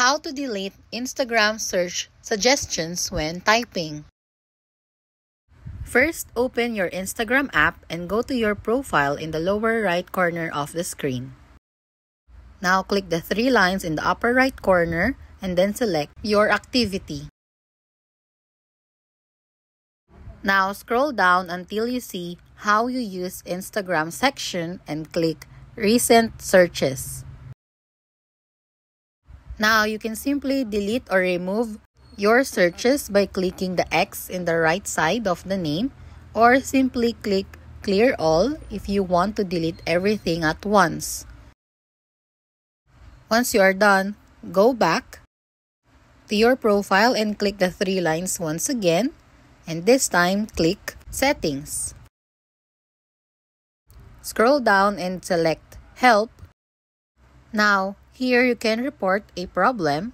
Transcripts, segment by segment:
How to delete Instagram search suggestions when typing. First, open your Instagram app and go to your profile in the lower right corner of the screen. Now click the three lines in the upper right corner and then select your activity. Now scroll down until you see how you use Instagram section and click recent searches. Now you can simply delete or remove your searches by clicking the X in the right side of the name or simply click clear all if you want to delete everything at once. Once you are done, go back to your profile and click the three lines once again and this time click Settings. Scroll down and select Help. Now, here you can report a problem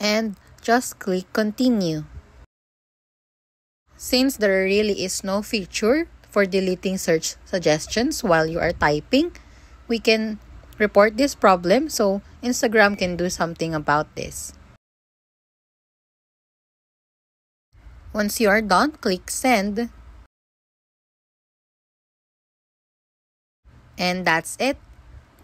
and just click Continue. Since there really is no feature for deleting search suggestions while you are typing, we can report this problem so Instagram can do something about this. Once you are done, click send. And that's it.